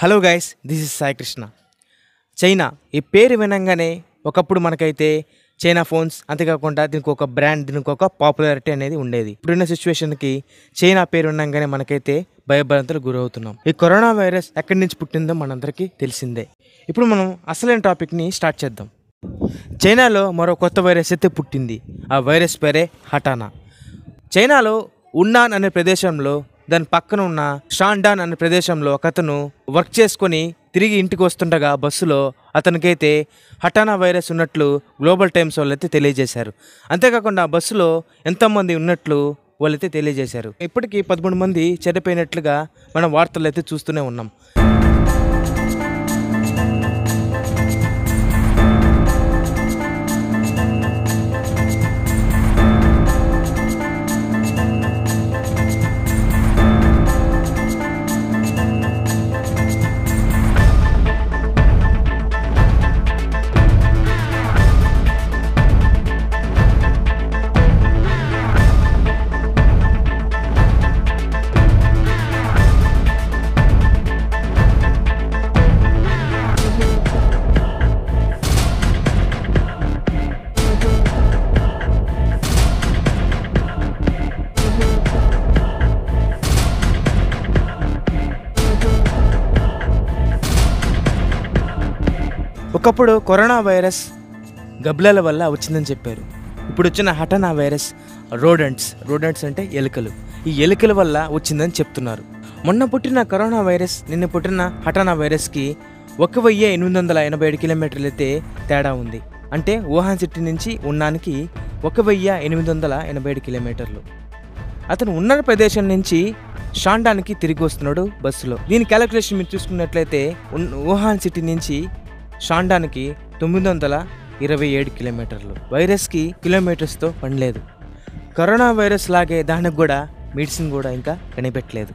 Hello guys this is Sai Krishna China ఈ పేరు వినంగానే ఒకప్పుడు మనకైతే చైనా ఫోన్స్ అంతేకాకుండా దీనికి ఒక బ్రాండ్ దీనికి ఒక పాపులారిటీ అనేది ఉండేది. ఇప్పుడున్న సిచ్యువేషన్కి చైనా పేరు వినంగానే మనకైతే భయభ్రాంతులు గురవుతున్నాం. ఈ కరోనా వైరస్ ఎక్కడి నుంచి పుట్టిందో మనందరికీ తెలిసిందే. ఇప్పుడు మనం అసలైన టాపిక్ని స్టార్ట్ చేద్దాం. చైనాలో మరో కొత్త వైరస్ అయితే పుట్టింది. ఆ వైరస్ పేరే హటానా చైనాలో ఉన్నాన్ అనే ప్రదేశంలో దాని పక్కన ఉన్న షాండాన్ అనే ప్రదేశంలో ఒకతను వర్క్ చేసుకొని తిరిగి ఇంటికి వస్తుండగా బస్సులో అతనికైతే హటానా వైరస్ ఉన్నట్లు గ్లోబల్ టైమ్స్ వాళ్ళైతే తెలియజేశారు. అంతేకాకుండా బస్సులో ఎంతమంది ఉన్నట్లు వాళ్ళైతే తెలియజేశారు. ఇప్పటికీ పదమూడు మంది చెడిపోయినట్లుగా మనం వార్తలు అయితే చూస్తూనే ఉన్నాం. ఒకప్పుడు కరోనా వైరస్ గబ్లాల వల్ల వచ్చిందని చెప్పారు. ఇప్పుడు వచ్చిన హటనా వైరస్ రోడెంట్స్ రోడెంట్స్ అంటే ఎలుకలు. ఈ ఎలుకల వల్ల వచ్చిందని చెప్తున్నారు. మొన్న పుట్టిన కరోనా వైరస్ నిన్న పుట్టిన హటనా వైరస్కి ఒక వెయ్యి ఎనిమిది వందల ఎనభై ఏడు కిలోమీటర్లు అయితే తేడా ఉంది. అంటే వుహాన్ సిటీ నుంచి ఉన్నానికి ఒక వెయ్యి ఎనిమిది వందల ఎనభై ఏడు కిలోమీటర్లు. అతను ఉన్న ప్రదేశం నుంచి షాండానికి తిరిగి వస్తున్నాడు బస్సులో. దీని క్యాలిక్యులేషన్ మీరు చూసుకున్నట్లయితే ఉన్- వుహాన్ సిటీ నుంచి షాండానికి తొమ్మిది వందల ఇరవై ఏడు కిలోమీటర్లు. వైరస్కి కిలోమీటర్స్తో పనిలేదు. కరోనా వైరస్ లాగే దానికి కూడా మెడిసిన్ కూడా ఇంకా కనిపెట్టలేదు.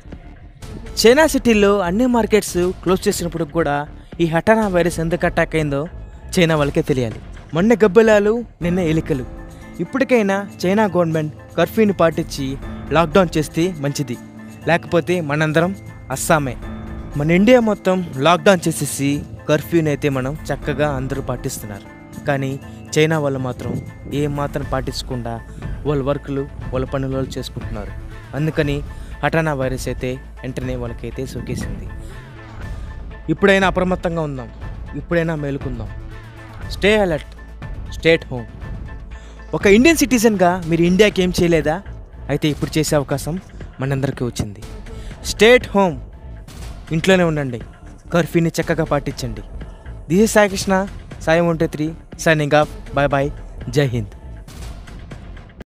చైనా సిటీలో అన్ని మార్కెట్స్ క్లోజ్ చేసినప్పుడు కూడా ఈ హటానా వైరస్ ఎందుకు అటాక్ అయిందో చైనా వాళ్ళకే తెలియాలి. మొన్న గబ్బెలాలు నిన్న ఎలికలు. ఇప్పటికైనా చైనా గవర్నమెంట్ కర్ఫ్యూని పాటించి లాక్డౌన్ చేస్తే మంచిది. లేకపోతే మనందరం అస్సామే. మన ఇండియా మొత్తం లాక్డౌన్ చేసేసి కర్ఫ్యూని అయితే మనం చక్కగా అందరూ పాటిస్తున్నారు. కానీ చైనా వాళ్ళు మాత్రం ఏమాత్రం మాత్రం పాటించకుండా వాళ్ళ వర్కులు వాళ్ళ పనులు వాళ్ళు చేసుకుంటున్నారు. అందుకని హఠానా వైరస్ అయితే వెంటనే వాళ్ళకైతే సోకేసింది. ఇప్పుడైనా అప్రమత్తంగా ఉందాం ఇప్పుడైనా మేలుకుందాం. స్టే అలర్ట్ స్టేట్ హోమ్ ఒక ఇండియన్ సిటిజన్గా మీరు ఇండియాకి ఏం చేయలేదా? అయితే ఇప్పుడు చేసే అవకాశం మనందరికీ వచ్చింది. స్టేట్ హోమ్ ఇంట్లోనే ఉండండి. కర్ఫ్యూని చక్కగా పాటించండి. This is Sai Krishna. Sai one three. Signing off. Bye bye Jai Hind.